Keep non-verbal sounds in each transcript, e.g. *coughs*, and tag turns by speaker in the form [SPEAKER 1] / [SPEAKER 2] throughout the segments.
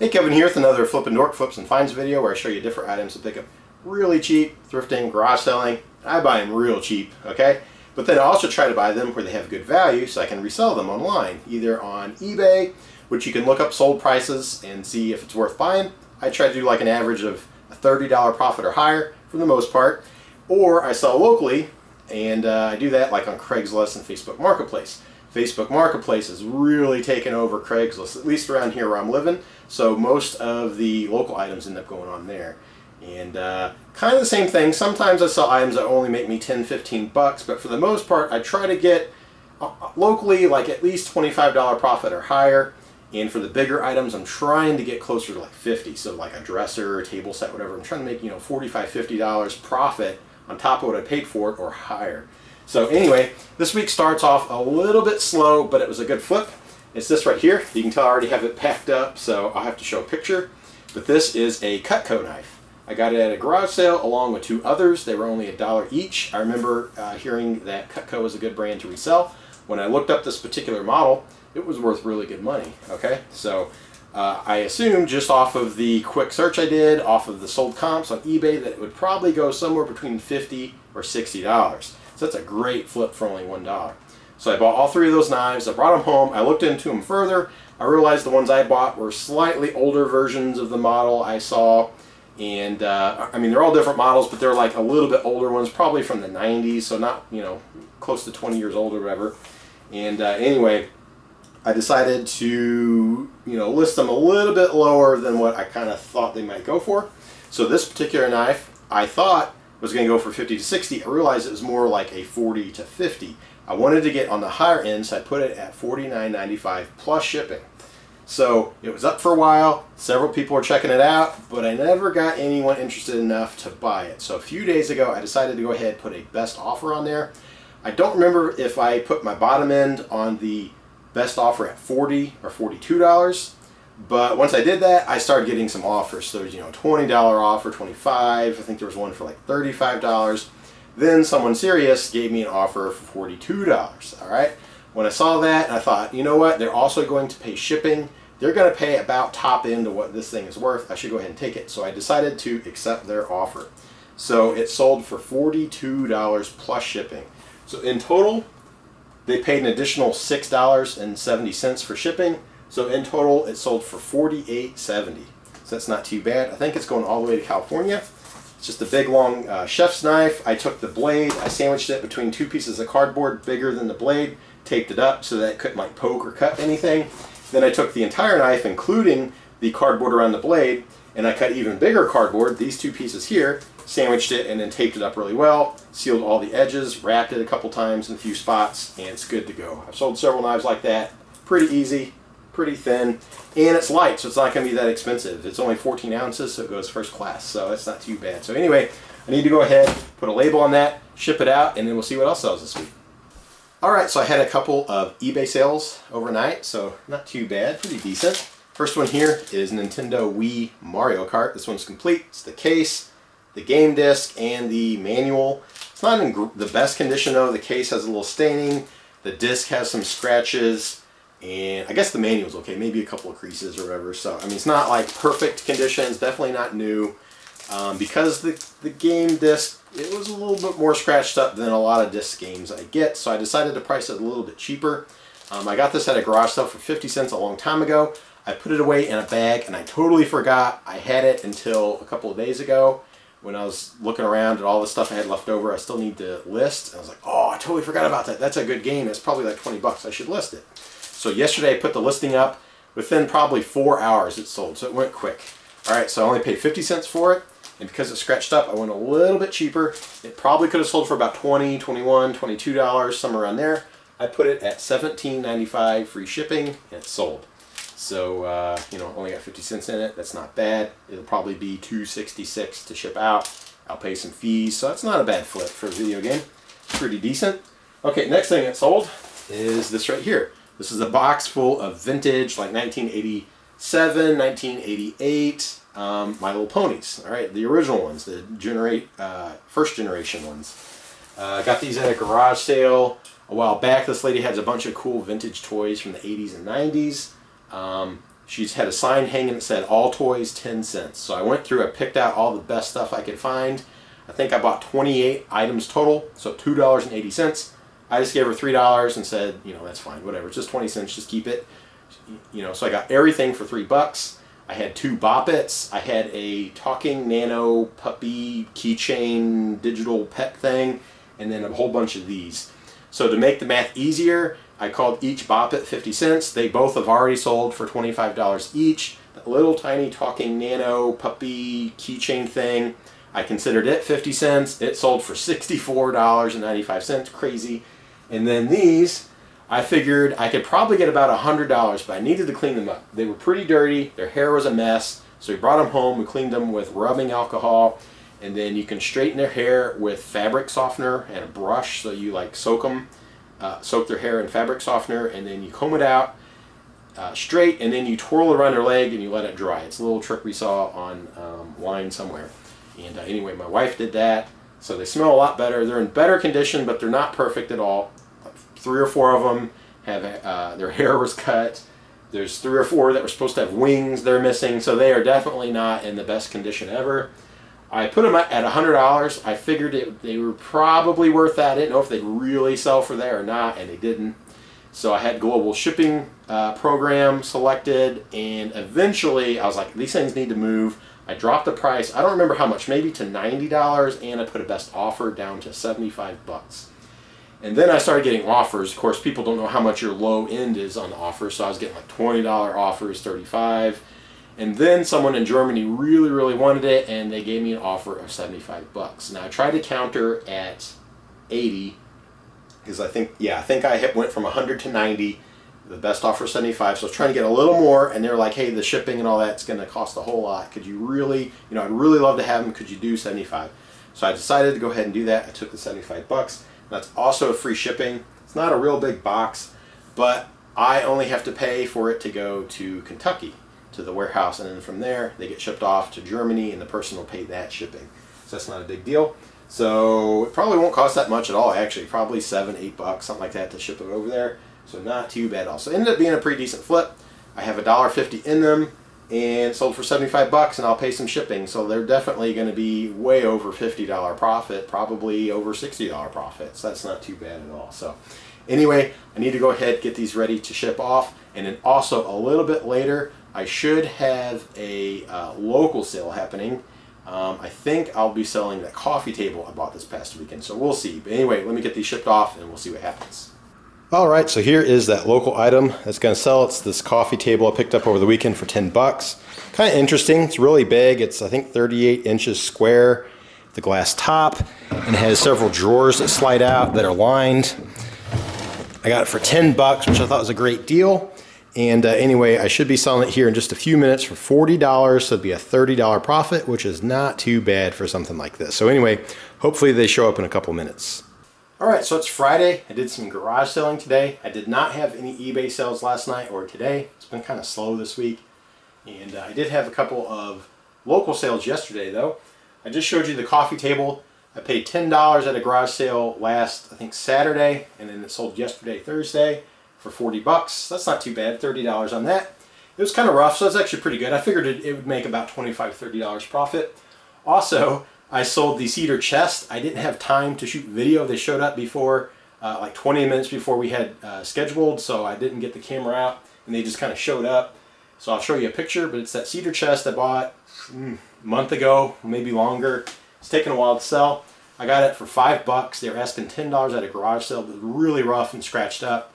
[SPEAKER 1] Hey Kevin here with another Flippin' Dork Flips and Finds video where I show you different items to pick up really cheap, thrifting, garage selling. I buy them real cheap, okay? But then I also try to buy them where they have good value so I can resell them online, either on eBay, which you can look up sold prices and see if it's worth buying. I try to do like an average of a $30 profit or higher for the most part. Or I sell locally and uh, I do that like on Craigslist and Facebook Marketplace. Facebook Marketplace has really taken over Craigslist, at least around here where I'm living. So most of the local items end up going on there. And uh, kind of the same thing. Sometimes I sell items that only make me 10, 15 bucks, but for the most part, I try to get uh, locally like at least $25 profit or higher. And for the bigger items, I'm trying to get closer to like 50. So like a dresser, a table set, whatever. I'm trying to make, you know, $45, $50 profit on top of what I paid for it or higher. So anyway, this week starts off a little bit slow, but it was a good flip. It's this right here. You can tell I already have it packed up, so I'll have to show a picture. But this is a Cutco knife. I got it at a garage sale along with two others. They were only a dollar each. I remember uh, hearing that Cutco was a good brand to resell. When I looked up this particular model, it was worth really good money. Okay, so uh, I assumed just off of the quick search I did, off of the sold comps on eBay, that it would probably go somewhere between 50 or $60. So that's a great flip for only $1. So I bought all three of those knives. I brought them home. I looked into them further. I realized the ones I bought were slightly older versions of the model I saw. And uh, I mean, they're all different models, but they're like a little bit older ones, probably from the 90s. So not, you know, close to 20 years old or whatever. And uh, anyway, I decided to, you know, list them a little bit lower than what I kind of thought they might go for. So this particular knife, I thought was going to go for 50 to 60. I realized it was more like a 40 to 50. I wanted to get on the higher end, so I put it at $49.95 plus shipping. So it was up for a while. Several people were checking it out, but I never got anyone interested enough to buy it. So a few days ago, I decided to go ahead and put a best offer on there. I don't remember if I put my bottom end on the best offer at 40 or $42. But once I did that, I started getting some offers. So, you know, $20 offer, 25 I think there was one for like $35. Then someone serious gave me an offer for $42, all right? When I saw that, I thought, you know what? They're also going to pay shipping. They're going to pay about top end of what this thing is worth. I should go ahead and take it. So I decided to accept their offer. So it sold for $42 plus shipping. So in total, they paid an additional $6.70 for shipping. So in total, it sold for $48.70. So that's not too bad. I think it's going all the way to California. It's just a big long uh, chef's knife. I took the blade, I sandwiched it between two pieces of cardboard bigger than the blade, taped it up so that it couldn't like poke or cut anything. Then I took the entire knife, including the cardboard around the blade, and I cut even bigger cardboard, these two pieces here, sandwiched it and then taped it up really well, sealed all the edges, wrapped it a couple times in a few spots, and it's good to go. I've sold several knives like that. Pretty easy, pretty thin, and it's light, so it's not going to be that expensive. It's only 14 ounces, so it goes first class, so it's not too bad. So anyway, I need to go ahead, put a label on that, ship it out, and then we'll see what else sells this week. Alright, so I had a couple of eBay sales overnight, so not too bad, pretty decent. First one here is Nintendo Wii Mario Kart. This one's complete. It's the case, the game disc, and the manual. It's not in the best condition though. The case has a little staining. The disc has some scratches and I guess the manual's okay, maybe a couple of creases or whatever. So, I mean, it's not like perfect conditions, definitely not new. Um, because the, the game disc, it was a little bit more scratched up than a lot of disc games I get, so I decided to price it a little bit cheaper. Um, I got this at a garage sale for 50 cents a long time ago. I put it away in a bag and I totally forgot I had it until a couple of days ago when I was looking around at all the stuff I had left over. I still need to list. I was like, oh, I totally forgot about that. That's a good game. It's probably like 20 bucks. I should list it. So yesterday I put the listing up. Within probably four hours it sold, so it went quick. All right, so I only paid 50 cents for it. And because it scratched up, I went a little bit cheaper. It probably could have sold for about 20, 21, 22 dollars, somewhere around there. I put it at 17.95 free shipping, and it sold. So uh, you know, only got 50 cents in it. That's not bad. It'll probably be 266 to ship out. I'll pay some fees, so that's not a bad flip for a video game. Pretty decent. Okay, next thing it sold is this right here. This is a box full of vintage, like 1987, 1988, um, My Little Ponies. All right, the original ones, the generate uh, first generation ones. Uh, I got these at a garage sale a while back. This lady has a bunch of cool vintage toys from the 80s and 90s. Um, she's had a sign hanging that said all toys 10 cents. So I went through, I picked out all the best stuff I could find. I think I bought 28 items total, so $2.80. I just gave her $3 and said, you know, that's fine, whatever. It's just 20 cents, just keep it. You know, so I got everything for 3 bucks. I had two Boppets. I had a talking nano puppy keychain digital pet thing, and then a whole bunch of these. So to make the math easier, I called each Boppet 50 cents. They both have already sold for $25 each. That little tiny talking nano puppy keychain thing, I considered it 50 cents. It sold for $64.95. Crazy. And then these, I figured I could probably get about $100, but I needed to clean them up. They were pretty dirty. Their hair was a mess. So we brought them home. We cleaned them with rubbing alcohol. And then you can straighten their hair with fabric softener and a brush. So you like soak them uh, soak their hair in fabric softener, and then you comb it out uh, straight, and then you twirl around their leg and you let it dry. It's a little trick we saw on um, line somewhere. And uh, anyway, my wife did that, so they smell a lot better. They're in better condition, but they're not perfect at all. Three or four of them have uh, their *laughs* hair was cut. There's three or four that were supposed to have wings they're missing, so they are definitely not in the best condition ever. I put them at $100. I figured it, they were probably worth that. I didn't know if they'd really sell for that or not, and they didn't. So I had global shipping uh, program selected, and eventually I was like, these things need to move. I dropped the price. I don't remember how much, maybe to $90, and I put a best offer down to 75 bucks. And then I started getting offers. Of course, people don't know how much your low end is on the offer, so I was getting like $20 offers, 35 and then someone in Germany really, really wanted it, and they gave me an offer of 75 bucks. Now I tried to counter at 80, because I think, yeah, I think I hit, went from 100 to 90. The best offer 75, so I was trying to get a little more, and they were like, hey, the shipping and all that's going to cost a whole lot. Could you really, you know, I'd really love to have them. Could you do 75? So I decided to go ahead and do that. I took the 75 bucks. That's also free shipping. It's not a real big box, but I only have to pay for it to go to Kentucky to the warehouse, and then from there they get shipped off to Germany, and the person will pay that shipping. So that's not a big deal. So it probably won't cost that much at all. Actually, probably seven, eight bucks, something like that, to ship it over there. So not too bad. Also, ended up being a pretty decent flip. I have a dollar fifty in them, and sold for 75 bucks, and I'll pay some shipping. So they're definitely going to be way over $50 profit, probably over $60 profit. So that's not too bad at all. So anyway, I need to go ahead get these ready to ship off, and then also a little bit later I should have a uh, local sale happening. Um, I think I'll be selling that coffee table I bought this past weekend, so we'll see. But anyway, let me get these shipped off and we'll see what happens. All right, so here is that local item that's going to sell. It's this coffee table I picked up over the weekend for 10 bucks. Kind of interesting. It's really big. It's, I think, 38 inches square, the glass top, and has several drawers that slide out that are lined. I got it for 10 bucks, which I thought was a great deal. And uh, anyway, I should be selling it here in just a few minutes for $40, so it'd be a $30 profit, which is not too bad for something like this. So anyway, hopefully they show up in a couple minutes. All right, so it's Friday. I did some garage selling today. I did not have any eBay sales last night or today. It's been kind of slow this week. And uh, I did have a couple of local sales yesterday, though. I just showed you the coffee table. I paid $10 at a garage sale last, I think, Saturday, and then it sold yesterday, Thursday for 40 bucks. That's not too bad, $30 on that. It was kind of rough, so that's actually pretty good. I figured it, it would make about $25, $30 profit. Also, I sold the cedar chest. I didn't have time to shoot video. They showed up before, uh, like 20 minutes before we had uh, scheduled, so I didn't get the camera out, and they just kind of showed up. So I'll show you a picture, but it's that cedar chest I bought mm, a month ago, maybe longer. It's taken a while to sell. I got it for five bucks. They were asking $10 at a garage sale, but really rough and scratched up.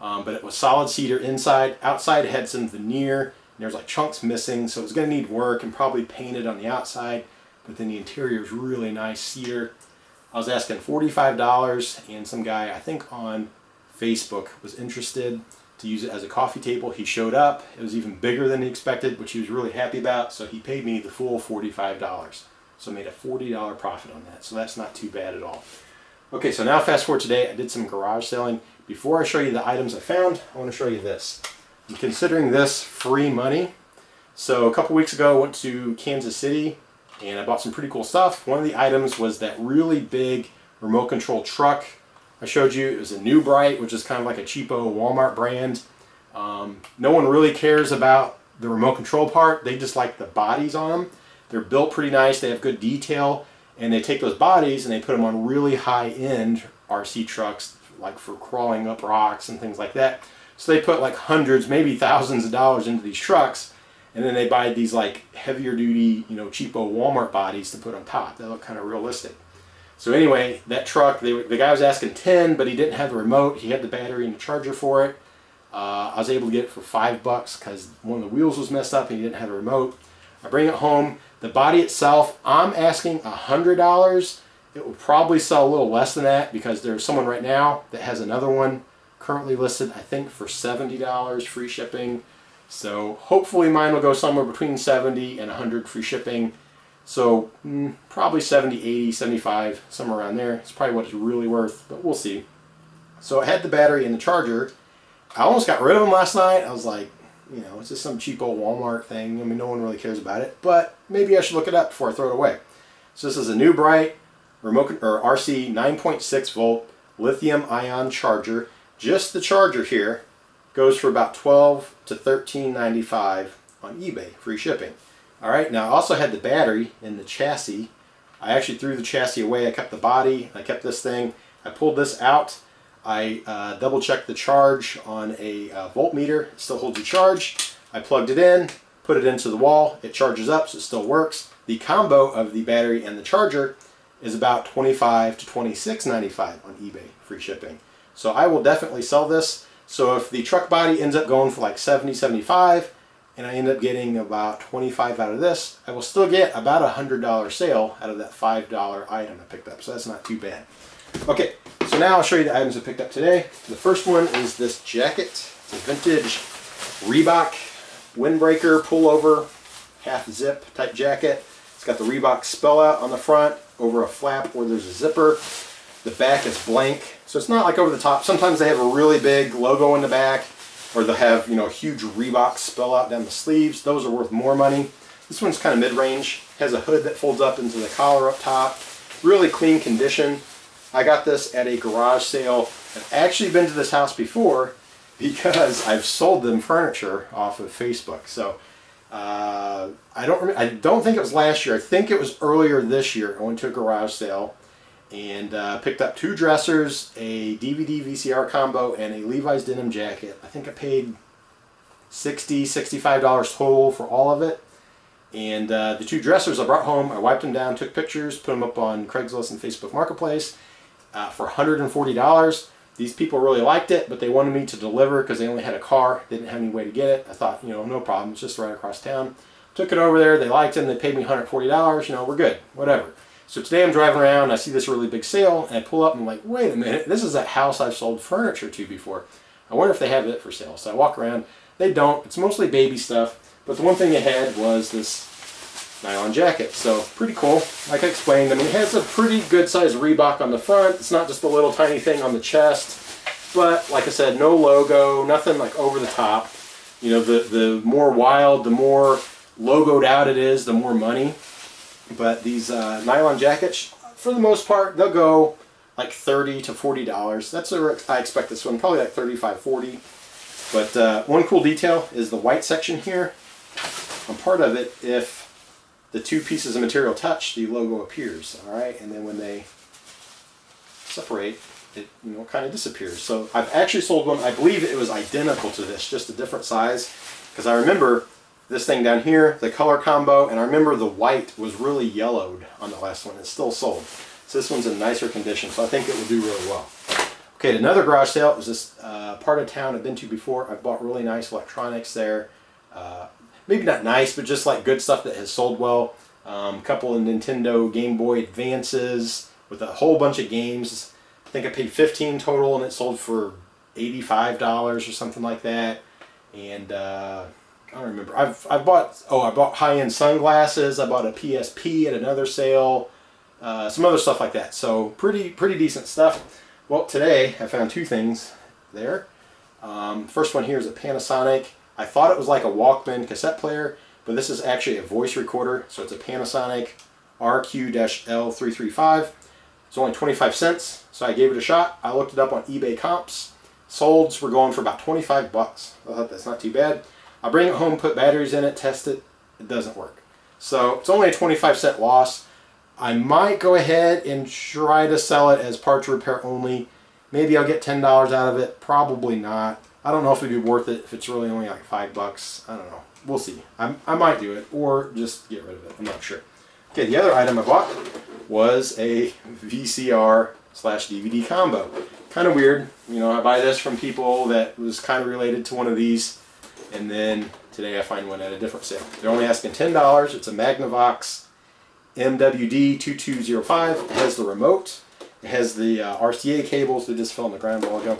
[SPEAKER 1] Um, but it was solid cedar inside. Outside it had some veneer. There's like chunks missing, so it was going to need work and probably painted on the outside. But then the interior is really nice cedar. I was asking $45 and some guy, I think on Facebook, was interested to use it as a coffee table. He showed up. It was even bigger than he expected, which he was really happy about. So he paid me the full $45. So I made a $40 profit on that. So that's not too bad at all. Okay, so now fast forward today, I did some garage selling. Before I show you the items I found, I want to show you this. I'm considering this free money. So a couple weeks ago I went to Kansas City and I bought some pretty cool stuff. One of the items was that really big remote control truck I showed you. It was a New Bright, which is kind of like a cheapo Walmart brand. Um, no one really cares about the remote control part. They just like the bodies on them. They're built pretty nice. They have good detail. And they take those bodies and they put them on really high-end RC trucks, like for crawling up rocks and things like that. So they put like hundreds, maybe thousands of dollars into these trucks. And then they buy these like heavier duty, you know, cheapo Walmart bodies to put on top. They look kind of realistic. So anyway, that truck, they, the guy was asking 10, but he didn't have the remote. He had the battery and the charger for it. Uh, I was able to get it for five bucks because one of the wheels was messed up and he didn't have a remote. I bring it home. The body itself, I'm asking $100. It will probably sell a little less than that because there's someone right now that has another one currently listed, I think, for $70 free shipping. So hopefully mine will go somewhere between 70 and 100 free shipping. So mm, probably 70, 80, 75, somewhere around there. It's probably what it's really worth, but we'll see. So I had the battery and the charger. I almost got rid of them last night. I was like, you know, it's just some cheap old Walmart thing. I mean, no one really cares about it, but maybe I should look it up before I throw it away. So this is a New Bright remote or RC 9.6 volt lithium ion charger. Just the charger here goes for about 12 to 13.95 on eBay, free shipping. All right, now I also had the battery in the chassis. I actually threw the chassis away. I kept the body. I kept this thing. I pulled this out. I uh, double checked the charge on a uh, voltmeter. It still holds a charge. I plugged it in, put it into the wall. It charges up, so it still works. The combo of the battery and the charger is about 25 to 26.95 on eBay, free shipping. So I will definitely sell this. So if the truck body ends up going for like 70, 75, and I end up getting about 25 out of this, I will still get about a $100 sale out of that $5 item I picked up. So that's not too bad. Okay, so now I'll show you the items I picked up today. The first one is this jacket. It's a vintage Reebok windbreaker pullover half zip type jacket. It's got the Reebok spell out on the front over a flap where there's a zipper. The back is blank, so it's not like over the top. Sometimes they have a really big logo in the back, or they'll have you know huge Reebok spell out down the sleeves. Those are worth more money. This one's kind of mid-range. Has a hood that folds up into the collar up top. Really clean condition. I got this at a garage sale. I've actually been to this house before *laughs* because I've sold them furniture off of Facebook. So uh, I don't I don't think it was last year. I think it was earlier this year. I went to a garage sale and uh, picked up two dressers, a DVD VCR combo, and a Levi's denim jacket. I think I paid $60, $65 total for all of it. And uh, the two dressers I brought home, I wiped them down, took pictures, put them up on Craigslist and Facebook Marketplace uh, for $140. These people really liked it, but they wanted me to deliver because they only had a car. Didn't have any way to get it. I thought, you know, no problem. It's just right across town. Took it over there. They liked it. And they paid me $140. You know, we're good. Whatever. So today I'm driving around. I see this really big sale. And I pull up and I'm like, wait a minute. This is that house I've sold furniture to before. I wonder if they have it for sale. So I walk around. They don't. It's mostly baby stuff. But the one thing they had was this nylon jacket. So pretty cool. Like I explained, I mean, it has a pretty good sized Reebok on the front. It's not just a little tiny thing on the chest. But like I said, no logo, nothing like over the top. You know, the, the more wild, the more logoed out it is, the more money. But these uh, nylon jackets, for the most part, they'll go like 30 to $40. That's where I expect this one, probably like 35, 40. But uh, one cool detail is the white section here. On part of it, if the two pieces of material touch, the logo appears, all right? And then when they separate, it you know kind of disappears. So I've actually sold one, I believe it was identical to this, just a different size, because I remember this thing down here, the color combo, and I remember the white was really yellowed on the last one. It's still sold. So this one's in nicer condition, so I think it will do really well. Okay, another garage sale. Was this uh, part of town I've been to before. I've bought really nice electronics there. Uh, maybe not nice, but just like good stuff that has sold well. A um, couple of Nintendo Game Boy Advances with a whole bunch of games. I think I paid 15 total and it sold for $85 or something like that. And uh, I don't remember. I've, I've bought, oh, I bought high-end sunglasses. I bought a PSP at another sale. Uh, some other stuff like that. So pretty, pretty decent stuff. Well, today I found two things there. Um, first one here is a Panasonic I thought it was like a Walkman cassette player, but this is actually a voice recorder. So it's a Panasonic RQ-L335. It's only 25 cents, so I gave it a shot. I looked it up on eBay comps. Solds were going for about 25 bucks. I thought that's not too bad. I bring it home, put batteries in it, test it, it doesn't work. So it's only a 25 cent loss. I might go ahead and try to sell it as parts repair only. Maybe I'll get $10 out of it. Probably not. I don't know if it'd be worth it if it's really only like five bucks. I don't know. We'll see. I, I might do it or just get rid of it. I'm not sure. Okay, the other item I bought was a VCR slash DVD combo. Kind of weird. You know, I buy this from people that was kind of related to one of these. And then today I find one at a different sale. They're only asking $10. It's a Magnavox MWD2205. It has the remote. It has the uh, RCA cables that just fell on the ground a while ago.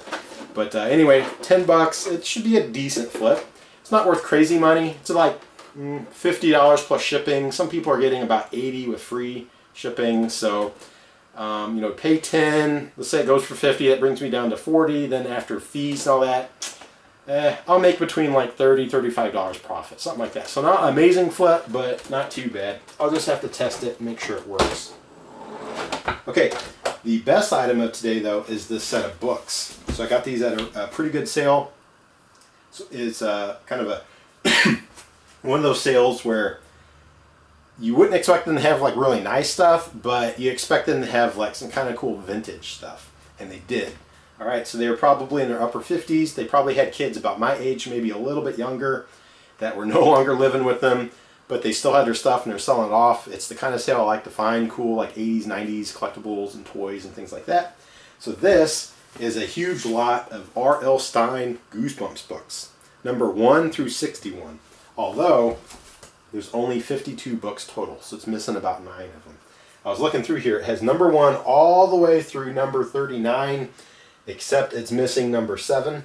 [SPEAKER 1] But uh, anyway, 10 bucks. It should be a decent flip. It's not worth crazy money. It's like mm, $50 plus shipping. Some people are getting about 80 with free shipping. So, um, you know, pay 10. Let's say it goes for 50. That brings me down to 40. Then after fees and all that, eh, I'll make between like $30, $35 profit. Something like that. So not amazing flip, but not too bad. I'll just have to test it and make sure it works. Okay, the best item of today though is this set of books. So I got these at a, a pretty good sale. So it's uh, kind of a *coughs* one of those sales where you wouldn't expect them to have like really nice stuff, but you expect them to have like some kind of cool vintage stuff, and they did. All right, so they were probably in their upper 50s. They probably had kids about my age, maybe a little bit younger, that were *laughs* no longer living with them, but they still had their stuff and they're selling it off. It's the kind of sale I like to find, cool like 80s, 90s collectibles and toys and things like that. So this is a huge lot of R.L. Stine Goosebumps books, number 1 through 61. Although, there's only 52 books total, so it's missing about 9 of them. I was looking through here. It has number 1 all the way through number 39, except it's missing number 7,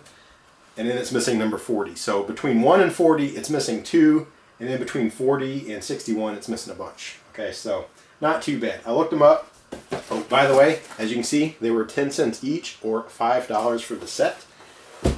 [SPEAKER 1] and then it's missing number 40. So between 1 and 40, it's missing 2, and then between 40 and 61, it's missing a bunch. Okay, so not too bad. I looked them up. Oh, by the way, as you can see, they were 10 cents each or $5 for the set.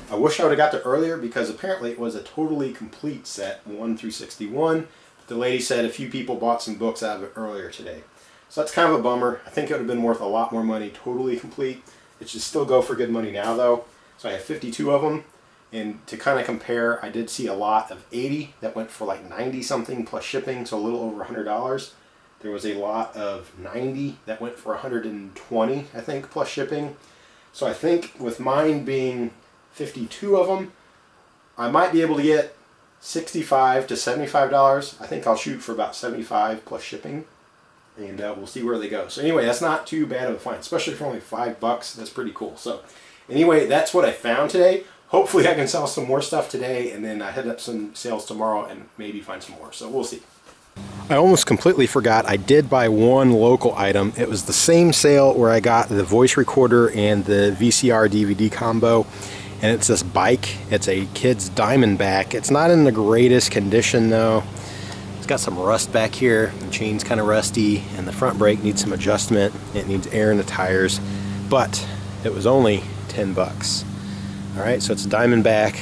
[SPEAKER 1] I wish I would have got there earlier because apparently it was a totally complete set, 1 through 61. The lady said a few people bought some books out of it earlier today. So that's kind of a bummer. I think it would have been worth a lot more money totally complete. It should still go for good money now though. So I have 52 of them. And to kind of compare, I did see a lot of 80 that went for like 90 something plus shipping, so a little over $100. There was a lot of 90 that went for 120, I think, plus shipping. So I think with mine being 52 of them, I might be able to get 65 to $75. I think I'll shoot for about 75 plus shipping. And uh, we'll see where they go. So anyway, that's not too bad of a find, especially for only five bucks. That's pretty cool. So anyway, that's what I found today hopefully I can sell some more stuff today and then I head up some sales tomorrow and maybe find some more. So we'll see. I almost completely forgot I did buy one local item. It was the same sale where I got the voice recorder and the VCR DVD combo and it's this bike. It's a kid's Diamondback. It's not in the greatest condition though. It's got some rust back here. The chain's kind of rusty and the front brake needs some adjustment. It needs air in the tires, but it was only 10 bucks. All right, so it's a Diamondback.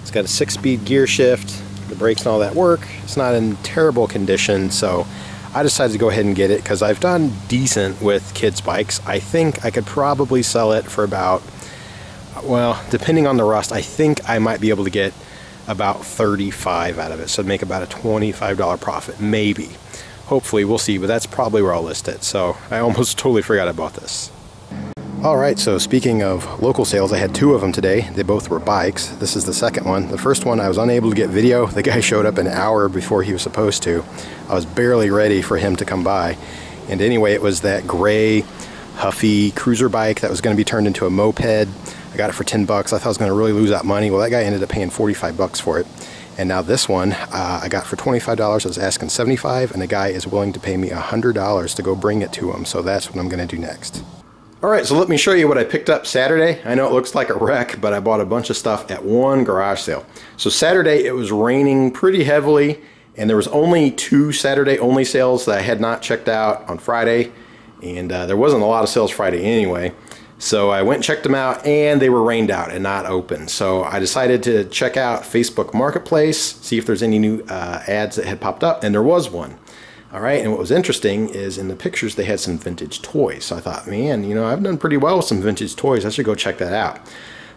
[SPEAKER 1] It's got a six-speed gear shift. The brakes and all that work. It's not in terrible condition, so I decided to go ahead and get it because I've done decent with kids' bikes. I think I could probably sell it for about, well, depending on the rust, I think I might be able to get about 35 out of it. So make about a $25 profit, maybe. Hopefully, we'll see, but that's probably where I'll list it. So I almost *laughs* totally forgot I bought this. Alright, so speaking of local sales, I had two of them today. They both were bikes. This is the second one. The first one I was unable to get video. *laughs* The guy showed up an hour before he was supposed to. I was barely ready for him to come by. And anyway, it was that gray, Huffy cruiser bike that was going to be turned into a moped. I got it for 10 bucks. I thought I was going to really lose that money. Well, that guy ended up paying 45 bucks for it. And now this one, uh, I got for $25. I was asking 75 and the guy is willing to pay me $100 to go bring it to him. So that's what I'm going to do next. Alright, so let me show you what I picked up Saturday. I know it looks like a wreck, but I bought a bunch of stuff at one garage sale. So Saturday it was raining pretty heavily, and there was only two Saturday only sales that I had not checked out on Friday, and uh, there wasn't a lot of sales Friday anyway. So I went and checked them out, and they were rained out and not open. So I decided to check out Facebook Marketplace, see if there's any new uh, ads that had popped up, and there was one. All right, and what was interesting is in the pictures they had some vintage toys. So I thought, man, you know, I've done pretty well with some vintage toys. I should go check that out.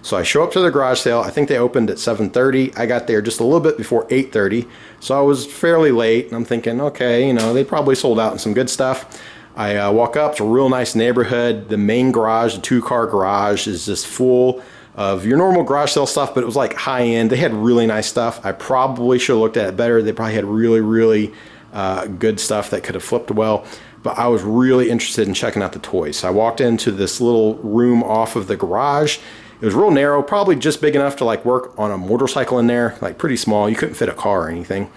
[SPEAKER 1] So I show up to the garage sale. I think they opened at 7:30. I got there just a little bit before 8:30, so I was fairly late. And I'm thinking, okay, you know, they probably sold out in some good stuff. I uh, walk up. It's a real nice neighborhood. The main garage, the two-car garage, is just full of your normal garage sale stuff, but it was like high end. They had really nice stuff. I probably should have looked at it better. They probably had really, really uh, good stuff that could have flipped well. But I was really interested in checking out the toys. So I walked into this little room off of the garage it was real narrow, probably just big enough to like work on a motorcycle in there, like pretty small. You couldn't fit a car or anything.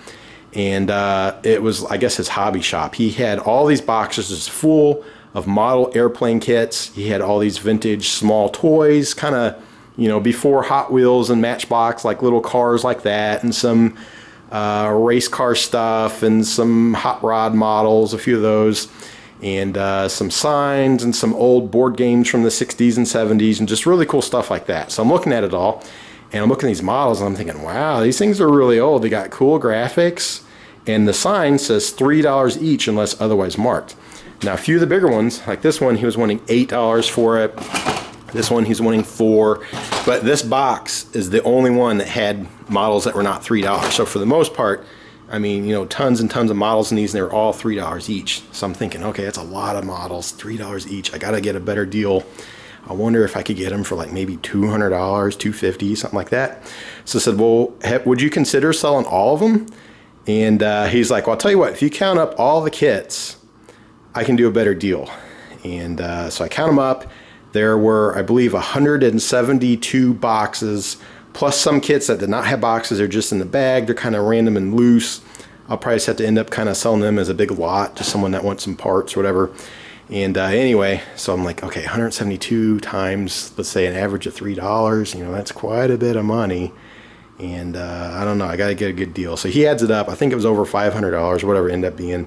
[SPEAKER 1] And uh, it was, I guess, his hobby shop. He had all these boxes just full of model airplane kits. He had all these vintage small toys, kind of, you know, before Hot Wheels and Matchbox, like little cars like that, and some uh, race car stuff, and some hot rod models, a few of those and uh, some signs and some old board games from the 60s and 70s and just really cool stuff like that. So I'm looking at it all and I'm looking at these models and I'm thinking, wow, these things are really old. They got cool graphics and the sign says $3 each unless otherwise marked. Now, a few of the bigger ones, like this one, he was wanting $8 for it. This one he's wanting four, but this box is the only one that had models that were not $3. So for the most part, I mean, you know, tons and tons of models in these, and they're all three dollars each. So I'm thinking, okay, that's a lot of models, three dollars each. I gotta get a better deal. I wonder if I could get them for like maybe two hundred dollars, two fifty, something like that. So I said, well, would you consider selling all of them? And uh, he's like, well, I'll tell you what, if you count up all the kits, I can do a better deal. And uh, so I count them up. There were, I believe, 172 boxes plus some kits that did not have boxes. They're just in the bag. They're kind of random and loose. I'll probably just have to end up kind of selling them as a big lot to someone that wants some parts or whatever. And uh, anyway, so I'm like, okay, 172 times, let's say an average of $3, you know, that's quite a bit of money. And uh, I don't know, I got to get a good deal. So he adds it up. I think it was over $500 or whatever it ended up being.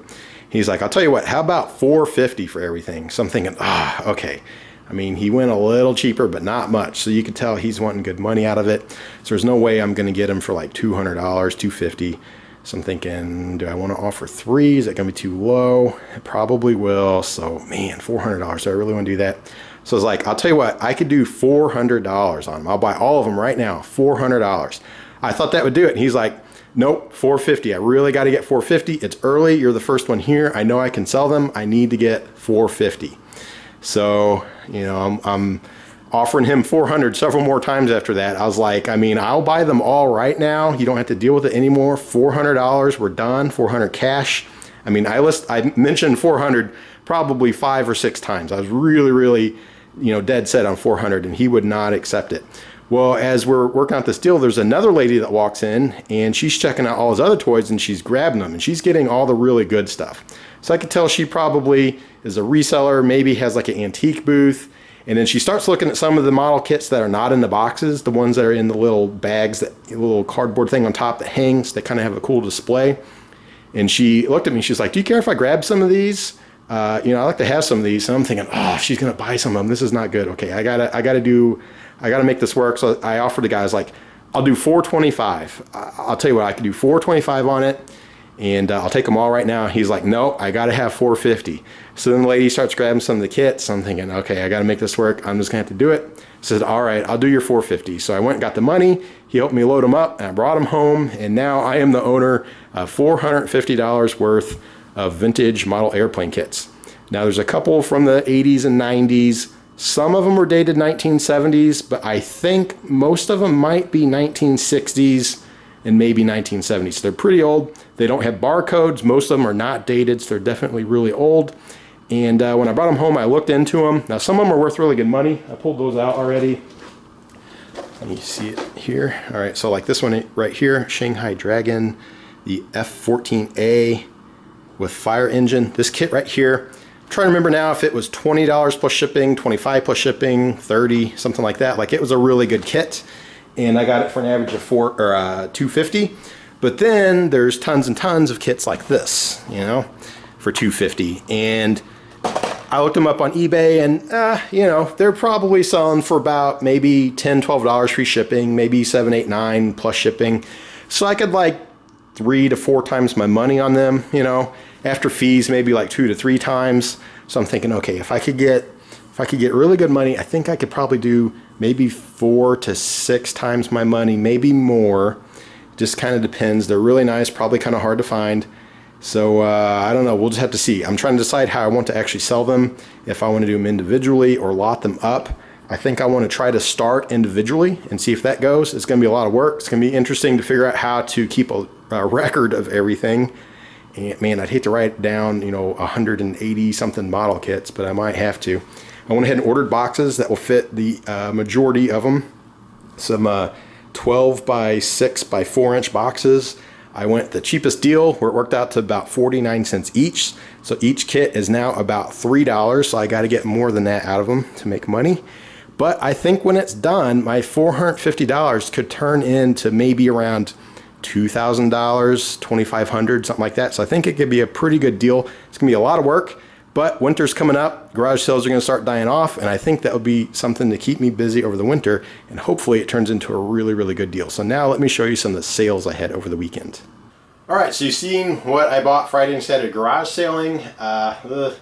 [SPEAKER 1] He's like, I'll tell you what, how about 450 for everything? So I'm thinking, ah, okay. I mean, he went a little cheaper, but not much. So you could tell he's wanting good money out of it. So there's no way I'm going to get him for like $200, 250 So I'm thinking, do I want to offer three? Is that going to be too low? It probably will. So man, $400. So I really want to do that. So it's like, I'll tell you what, I could do $400 on them. I'll buy all of them right now, $400. I thought that would do it. And he's like, nope, 450. I really got to get 450. It's early. You're the first one here. I know I can sell them. I need to get 450. So, you know, I'm, I'm offering him 400 several more times after that. I was like, I mean, I'll buy them all right now. You don't have to deal with it anymore. $400, we're done, 400 cash. I mean, I list, I mentioned 400 probably five or six times. I was really, really, you know, dead set on 400 and he would not accept it. Well, as we're working out this deal, there's another lady that walks in and she's checking out all his other toys and she's grabbing them and she's getting all the really good stuff. So I could tell she probably is a reseller, maybe has like an antique booth. And then she starts looking at some of the model kits that are not in the boxes, the ones that are in the little bags, that little cardboard thing on top that hangs, that kind of have a cool display. And she looked at me, she's like, do you care if I grab some of these? Uh, you know, I like to have some of these. And I'm thinking, oh, she's gonna buy some of them. This is not good. Okay, I gotta, I gotta do, I gotta make this work. So I offered the guys like, I'll do 425. I'll tell you what, I can do 425 on it and uh, I'll take them all right now. He's like, no, I got to have 450. So then the lady starts grabbing some of the kits. I'm thinking, okay, I got to make this work. I'm just to have to do it. Said, all right, I'll do your 450. So I went and got the money. He helped me load them up and I brought them home. And now I am the owner of $450 worth of vintage model airplane kits. Now there's a couple from the 80s and 90s. Some of them were dated 1970s, but I think most of them might be 1960s and maybe 1970s. they're pretty old. They don't have barcodes. Most of them are not dated, so they're definitely really old. And uh, when I brought them home, I looked into them. Now, some of them are worth really good money. I pulled those out already. Let me see it here. All right, so like this one right here, Shanghai Dragon, the F-14A with fire engine. This kit right here, I'm trying to remember now if it was $20 plus shipping, 25 plus shipping, 30, something like that. Like it was a really good kit and I got it for an average of four or uh, 250. But then there's tons and tons of kits like this, you know, for 250. And I looked them up on eBay and, uh, you know, they're probably selling for about maybe 10 $12 free shipping, maybe 7 8 9 plus shipping. So I could like three to four times my money on them, you know, after fees, maybe like two to three times. So I'm thinking, okay, if I could get, if I could get really good money, I think I could probably do maybe four to six times my money, maybe more. Just kind of depends. They're really nice, probably kind of hard to find. So uh, I don't know. We'll just have to see. I'm trying to decide how I want to actually sell them. If I want to do them individually or lot them up. I think I want to try to start individually and see if that goes. It's going to be a lot of work. It's going to be interesting to figure out how to keep a, a record of everything. And man, I'd hate to write down, you know, 180 something model kits, but I might have to. I went ahead and ordered boxes that will fit the uh, majority of them. Some uh, 12 by 6 by 4 inch boxes. I went the cheapest deal where it worked out to about 49 cents each. So each kit is now about $3. So I got to get more than that out of them to make money. But I think when it's done, my $450 could turn into maybe around $2,000, 2,500, something like that. So I think it could be a pretty good deal. It's gonna be a lot of work, but winter's coming up, garage sales are gonna start dying off, and I think that would be something to keep me busy over the winter, and hopefully it turns into a really, really good deal. So now let me show you some of the sales I had over the weekend. All right, so you've seen what I bought Friday and Saturday garage sailing. Uh,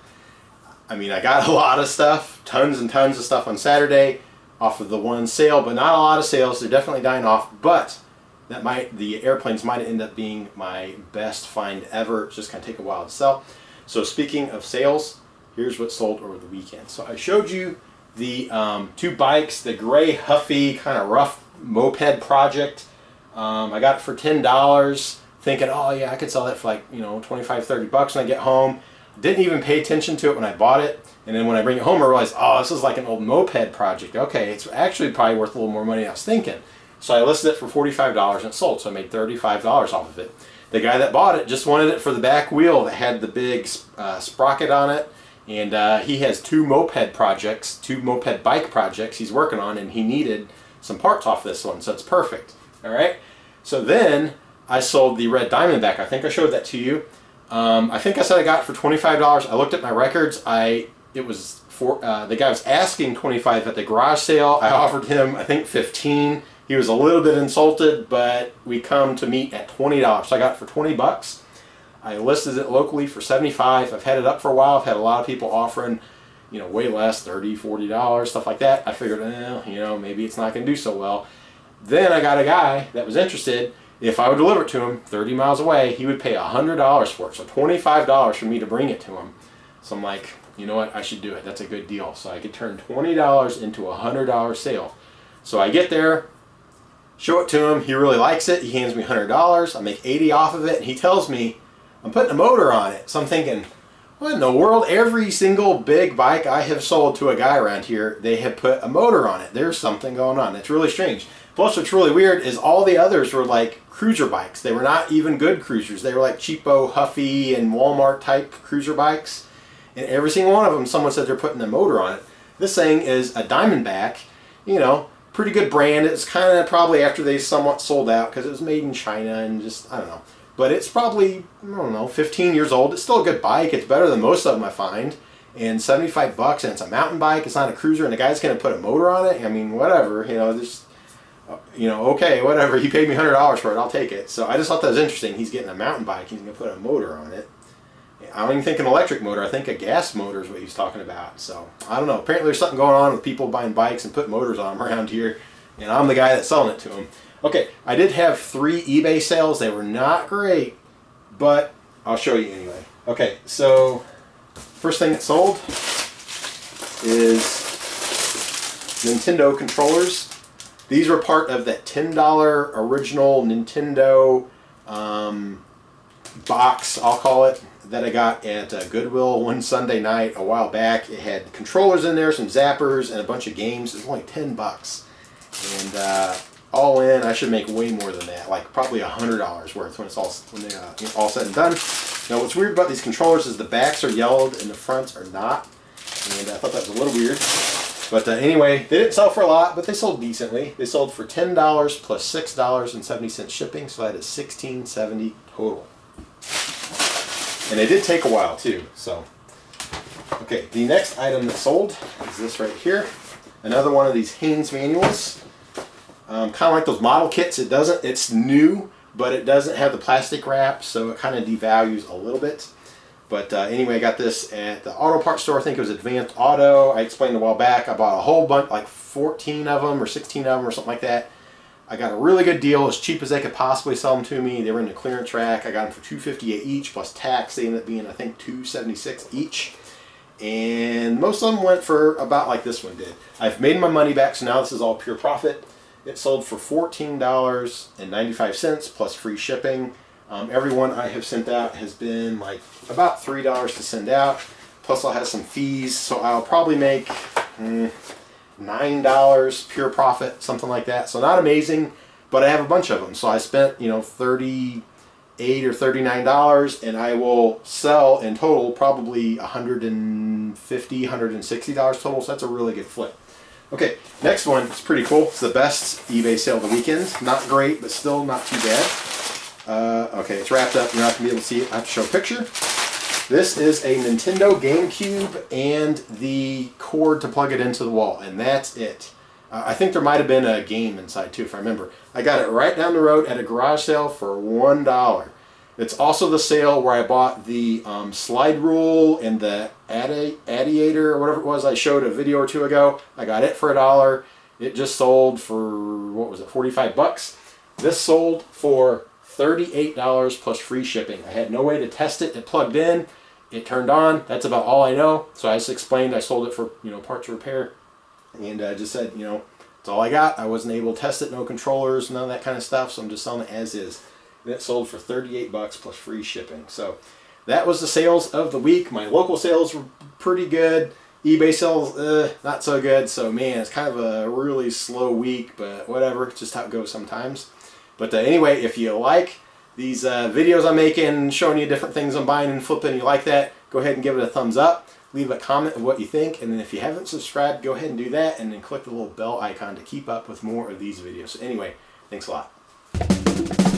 [SPEAKER 1] I mean, I got *laughs* a lot of stuff, tons and tons of stuff on Saturday off of the one sale, but not a lot of sales. They're definitely dying off, but that might the airplanes might end up being my best find ever. It's just gonna take a while to sell. So speaking of sales, here's what sold over the weekend. So I showed you the um, two bikes, the gray Huffy kind of rough moped project. Um, I got it for ten dollars, thinking, oh yeah, I could sell that for like you know 25, 30 bucks when I get home. Didn't even pay attention to it when I bought it. And then when I bring it home, I realized, oh, this is like an old moped project. Okay, it's actually probably worth a little more money than I was thinking. So I listed it for $45 and it sold, so I made $35 off of it. The guy that bought it just wanted it for the back wheel that had the big uh, sprocket on it. And uh, he has two moped projects, two moped bike projects he's working on, and he needed some parts off this one, so it's perfect. All right. So then I sold the red Diamondback. I think I showed that to you. Um, I think I said I got for $25. I looked at my records. I it was for uh, the guy was asking 25 at the garage sale. I *laughs* offered him I think 15. He was a little bit insulted, but we come to meet at $20. So I got for 20 bucks. I listed it locally for 75. I've had it up for a while. I've had a lot of people offering, you know, way less, 30, 40 dollars, stuff like that. I figured, eh, you know, maybe it's not going to do so well. Then I got a guy that was interested. If I would deliver it to him 30 miles away, he would pay $100 for it. So $25 for me to bring it to him. So I'm like, you know what, I should do it. That's a good deal. So I could turn $20 into a $100 sale. So I get there, show it to him. He really likes it. He hands me $100. I make 80 off of it. And he tells me I'm putting a motor on it. So I'm thinking, what in the world? Every single big bike I have sold to a guy around here, they have put a motor on it. There's something going on. It's really strange. Plus, what's really weird is all the others were like cruiser bikes. They were not even good cruisers. They were like cheapo, Huffy, and Walmart type cruiser bikes. And every single one of them, someone said they're putting a motor on it. This thing is a Diamondback, you know, pretty good brand. It's kind of probably after they somewhat sold out because it was made in China and just, I don't know. But it's probably, I don't know, 15 years old. It's still a good bike. It's better than most of them I find. And 75 bucks and it's a mountain bike. It's not a cruiser and the guy's going to put a motor on it. I mean, whatever, you know, just, you know, okay, whatever. *laughs* He paid me $100 for it. I'll take it. So I just thought that was interesting. He's getting a mountain bike. He's going to put a motor on it. I don't even think an electric motor. I think a gas motor is what he's talking about. So I don't know. Apparently there's something going on with people buying bikes and putting motors on them around here. And I'm the guy that's selling it to them. Okay, I did have three eBay sales. They were not great, but I'll show you anyway. Okay, so first thing that sold is Nintendo controllers. These were part of that $10 original Nintendo um, box, I'll call it that I got at uh, Goodwill one Sunday night a while back. It had controllers in there, some zappers, and a bunch of games. It was only 10 bucks. And uh, all in, I should make way more than that, like probably $100 worth when it's all when they uh, all said and done. Now what's weird about these controllers is the backs are yellowed and the fronts are not. And I thought that was a little weird. But uh, anyway, they didn't sell for a lot, but they sold decently. They sold for $10 plus $6.70 shipping, so that is $16.70 total. And they did take a while too, so. Okay, the next item that sold is this right here. Another one of these Haynes manuals. Um, kind of like those model kits. It doesn't, it's new, but it doesn't have the plastic wrap, so it kind of devalues a little bit. But uh, anyway, I got this at the auto parts store. I think it was Advanced Auto. I explained a while back. I bought a whole bunch, like 14 of them or 16 of them or something like that. I got a really good deal, as cheap as they could possibly sell them to me. They were in the clearance rack. I got them for 258 each plus tax. They ended up being, I think, 276 each. And most of them went for about like this one did. I've made my money back, so now this is all pure profit. It sold for $14.95 plus free shipping. Um, every one I have sent out has been like about $3 to send out. Plus I'll have some fees, so I'll probably make mm, $9 pure profit, something like that. So not amazing, but I have a bunch of them. So I spent, you know, 38 or $39 and I will sell in total probably $150, $160 total. So that's a really good flip. Okay, next one is pretty cool. It's the best eBay sale of the weekend. Not great, but still not too bad. Uh, okay, it's wrapped up. You're not going to be able to see it. I have to show a picture. This is a Nintendo GameCube and the cord to plug it into the wall, and that's it. Uh, I think there might have been a game inside too, if I remember. I got it right down the road at a garage sale for $1. It's also the sale where I bought the um, slide rule and the addiator or whatever it was I showed a video or two ago. I got it for a dollar. It just sold for, what was it, 45 bucks. This sold for $38 plus free shipping. I had no way to test it. It plugged in. It turned on. That's about all I know. So I just explained I sold it for, you know, parts repair. And I just said, you know, that's all I got. I wasn't able to test it. No controllers, none of that kind of stuff. So I'm just selling it as is. And it sold for 38 bucks plus free shipping. So that was the sales of the week. My local sales were pretty good. eBay sales, uh, not so good. So man, it's kind of a really slow week, but whatever. It's just how it goes sometimes. But uh, anyway, if you like these uh, videos I'm making, showing you different things I'm buying and flipping, you like that, go ahead and give it a thumbs up. Leave a comment of what you think, and then if you haven't subscribed, go ahead and do that, and then click the little bell icon to keep up with more of these videos. So anyway, thanks a lot.